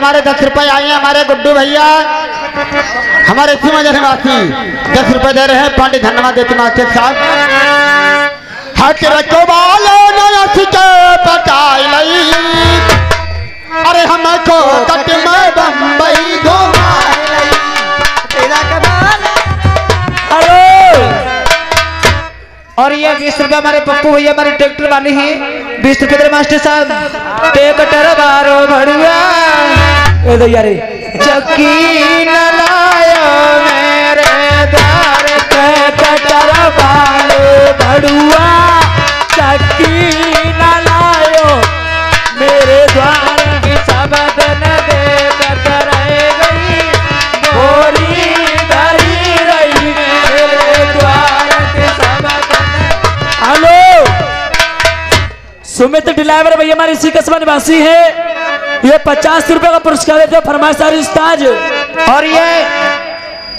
हमारे दस रुपए आए हैं, हमारे गुड्डू भैया। हमारे सीमा जनवासी दस रुपए दे रहे हैं, पांडे धन्यवाद देते मास्टर साहब। हक रखो वालो पटाई अरे हमको कट में हेलो और ये बीस रुपए हमारे पप्पू भैया, हमारे ट्रैक्टर वाले हैं। के दे मास्टर साहब? ट्रैक्टर बारो भड़ुआ। ए तो यारे चक्की न लायो भैया हमारे इसी कस्बा निवासी है। ये पचास रुपए का पुरस्कार देते हैं फरमाइश उस्ताज और ये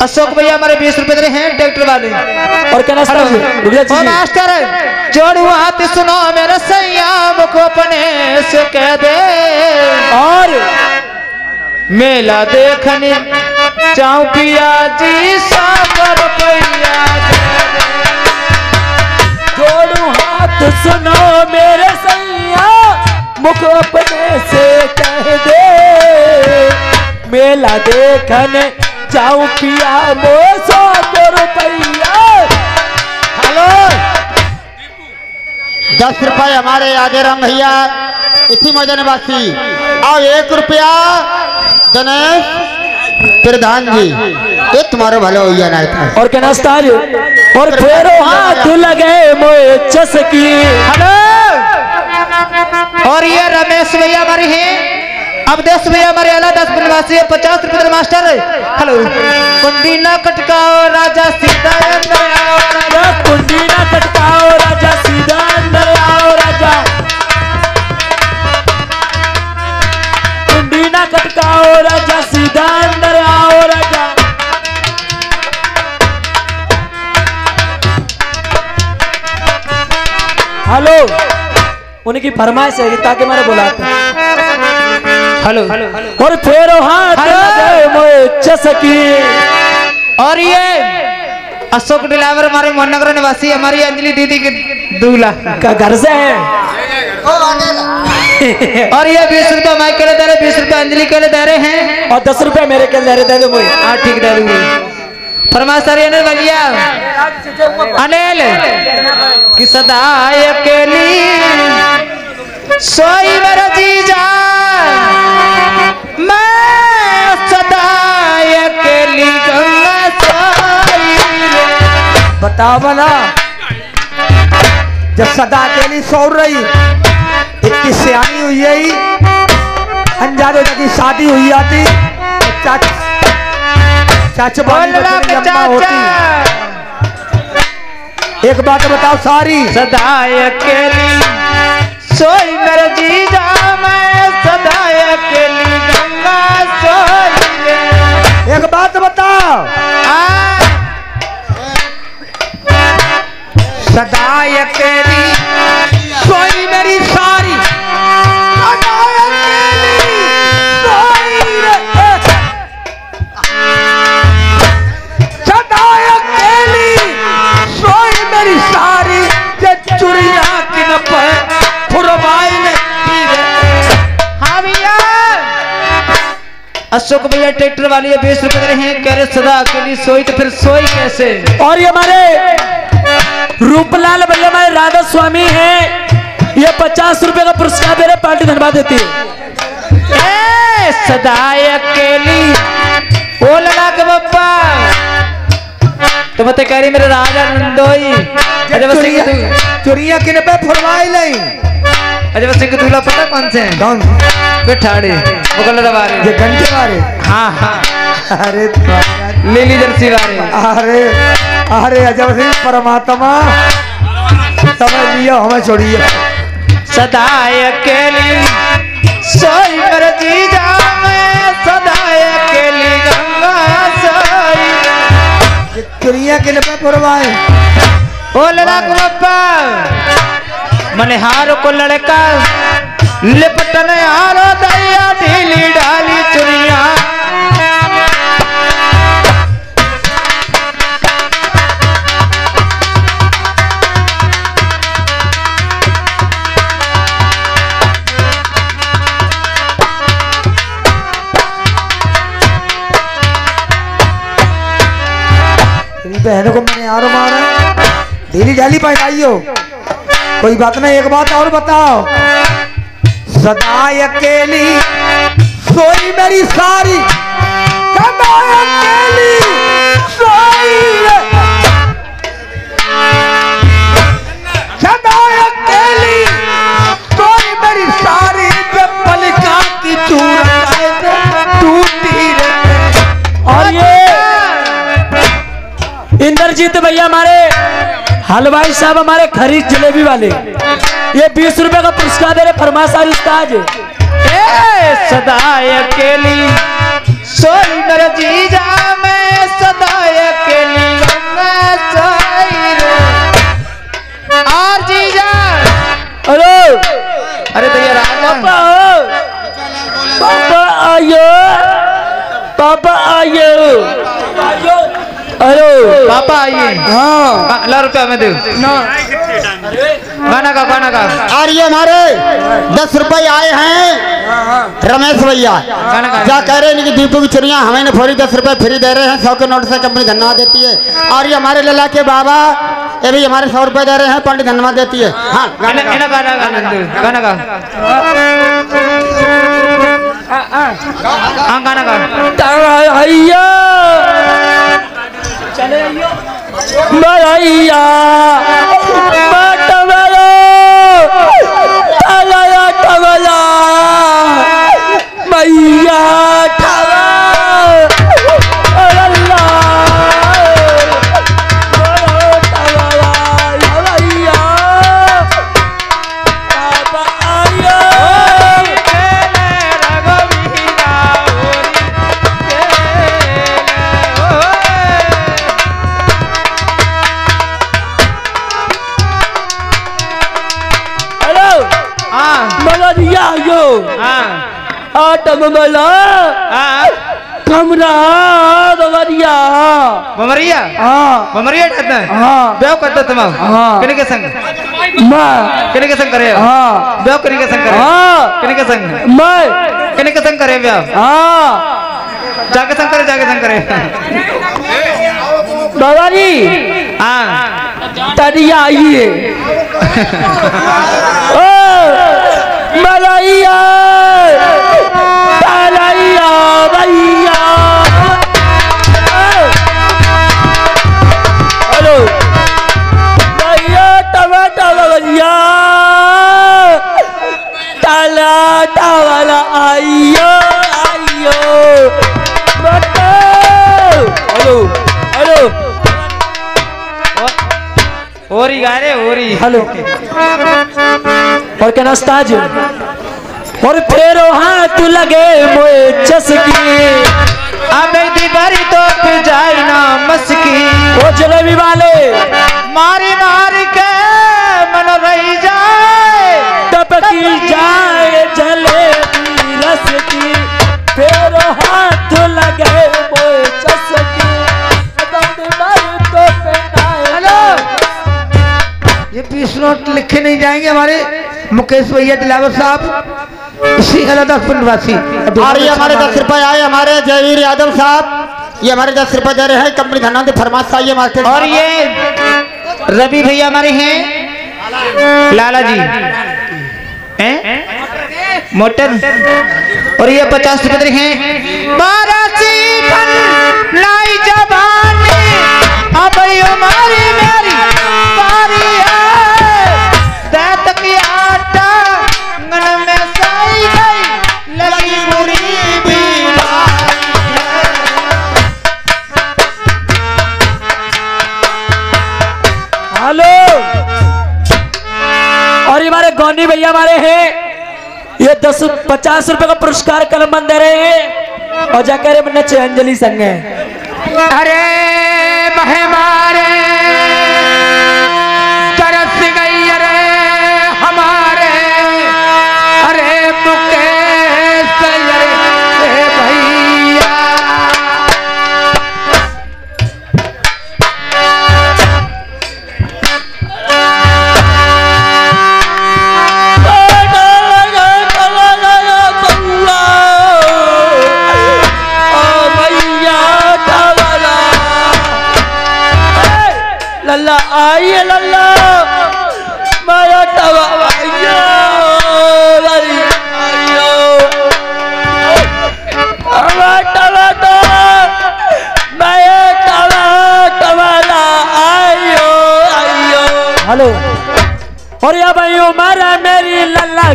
अशोक भैया हमारे बीस रुपए दे रहे हैं ट्रैक्टर वाले। और क्या नाश्ता जी मास्टर जोड़ू हाथ सुनो मेरे सैया मुख अपने से कह दे। और मेला देखने चाहूँ पिया जी सौ रुपया दे दे। जोड़ू हाथ सुनो मेरे सैया मुख अपने से कह दे। मेला देखने जाऊँ पिया मो सौ रुपया। हेलो। दस रुपए हमारे आगे राम भैया इसी मौजा निवासी और एक रुपया गणेश प्रधान जी। ये तुम्हारे भले हो ना था और क्या नाश्ता और फेरो हाथ लगे मोए चसकी हेलो। और ये रमेश भैया हमारे हैं। अब दस भैया हमारे अला दस बनवासी है, पचास रुपए दे मास्टर। हेलो। कुंडी ना कटकाओ, राजा सीधा अंदर आओ राजा। कुंडी ना कटकाओ, राजा सीधा अंदर आओ राजा। कुंडी ना कटकाओ, राजा सीधा उनकी फरमाइश है ताकि मैंने बुलाता हेलो। और फेरो हाथ चसकी। और ये अशोक ड्राइवर हमारे मोहनगर निवासी हमारी अंजलि दीदी के दूल्हा। का घर से है। और ये बीस रुपए मैं के लिए दे रहे बीस रुपए अंजलि के लिए दे रहे हैं। और दस रुपए मेरे के ले रहे दे दो मुझे हाँ ठीक दे दूँगी। फरमाइश आ अनिल भैया? अनिल। कि सदाय अकेली। सोई जीजा मैं सदाय अकेली गंगा सोई। बताओ बना जब सदा अकेली सो रही इतनी सियानी हुई है ही, अनजाने की शादी हुई आती चाच चाच होती। एक बात बताओ सारी। सदाय अकेली सोई मेरे जीजा मैं सदा अकेली गंगा सोई एक बात बताओ। सदा अकेली सोई अशोक भैया ट्रैक्टर वाली है बीस रुपए दे रहे हैं। कह रहे सदा अकेली सोई तो फिर सोई कैसे? और ये हमारे रूपलाल भैया हमारे राधा स्वामी हैं। ये पचास रुपए का पुरस्कार दे रहे पार्टी धन्यवाद देती है। ए सदाय अकेली ओ लड़ा के बप्पा। तो बता कह रही मेरे राजा नंदोई तू चुड़िया किन पे फुरवाई नहीं अजय सिंह दूल्हा पता कौन से हैं? कौन? पिठाड़ी मुगल रवारे ये घंटे वाले। हाँ हाँ। अरे लीली जर्सी वाले। अरे अरे अजब सिंह परमात्मा। समझ लियो हमें छोड़िए। सदाय अकेली सोई पर जीजा मैं सदाय अकेली गंगा सोई। ये चुड़िया किन पे फुरवाए ओ को बप्पा मनिहार को लड़का लिपटन आरो दैया ढीली डाली तेरी बहन को मैंने यार मारा। ढीली ढाली पहनाई हो कोई बात नहीं, एक बात और बताओ। सदा अकेली, सोई मेरी सारी। सदा अकेली, सोई सदा अकेली, सोई मेरी सारी पलिका की टूटी और ये इंद्रजीत भैया हमारे हलवाई साहब हमारे खरीद जलेबी वाले। ये बीस रुपए का पुरस्कार दे रहे फरमाश आज उस्ताद। ए सदा अकेली सोई मेरे जीजा मैं सदा अकेली मैं और जीजा। हेलो। अरे दैया राजा। पापा पापा आयो। पापा आयो। हेलो पापा आइए हाँ ला रुपया में दे गाना का गाना का और ये हमारे दस रुपए आए हैं रमेश भैया क्या कह रहे हैं कि दीपू की चुरिया हमें ने फोरी दस रुपए फ्री दे रहे हैं सौ के नोट से कंपनी धन्यवाद देती है और ये हमारे लला के बाबा ये भी हमारे सौ रुपए दे रहे हैं पंडित धन्यवाद देती है हाँ गाना गाना गाना दे गाना का हाँ गाना का भैया आटम मला हाँ। कमरा मलरिया बमरिया हाँ। बमरिया करता है हाँ। ब्याह करता तुम हाँ। किने के संग? मैं। किने के संग करे हाँ। ब्याह किने के संग करे हाँ। किने के संग? मैं। किने के संग करे ब्याह? हाँ। जाके संग करे जाके संग करे बाबा जी हाँ। तनिया आइए। मलैया मलैया भैया हेलो। भैया भैया टाला टावाला आइयो आइयो। Hello hello. ओरी गा रे ओरी हेलो। और क्या नाश्ता जी और फेरो हाथ लगे मोए चसकी। अब दीवारी तो जाए ना मस्की। वो जलेबी वाले मारी मारी के मन रही जाए। टपकी जाए जलेबी रस की फेरो हाथ लगे मोए चसकी। तो ये बीस नोट लिखे नहीं जाएँगे हमारे। मुकेश भैया दिलावर साहब इसी अलग वासी। और ये हमारे दस रुपए आए हमारे जयवीर यादव साहब। ये हमारे दस रुपए दे रहे हैं कंपनी धन्यवाद फरमाश चाहिए मार्केट और ये रवि भैया हमारे हैं। लाला जी। हैं? मोटर और ये पचास रुपए हैं। फन लाई दस, पचास रुपए का पुरस्कार कलम दे रहे हैं। और जाकर नचे अंजलि संग अरे महमारे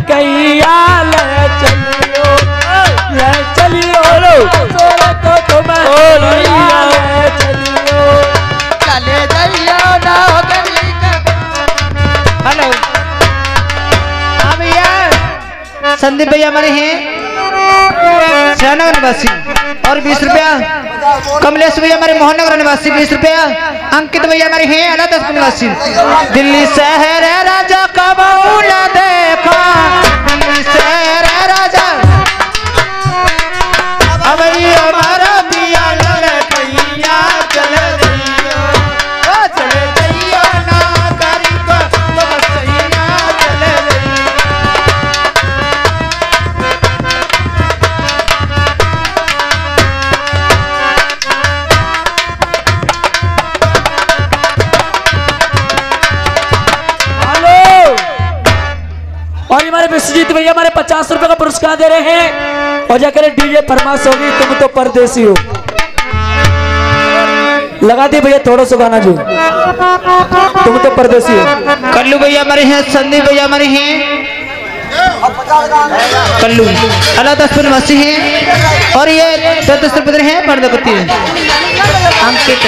कैया ले चलियो। ले चलियो। सोरे तो तुम कैया ले चलियो। चले जाइयो ना गली हेलो। हाँ भैया संदीप भैया हमारे हैं। श्रीनगर निवासी और बीस रुपया कमलेश भैया हमारे मोहनगर निवासी, बीस रुपया। अंकित भैया हमारे हैं दस निवासी। दिल्ली शहर राजा कबूल देखा। दिल्ली शहर राजा। अब हमारे विश्वजीत भैया हमारे पचास रुपए का पुरस्कार दे रहे हैं। और जाकर डीजे फरमाश होगी, तुम तो परदेसी हो। लगा दी भैया, थोड़ा सा गाना जो। तुम तो परदेसी हो। कल्लू भैया हमारे हैं, संदीप भैया हमारे हैं। कल्लू। अलादसपुर निवासी हैं। और ये दस दस रुपये हैं पर्दा है। अंकित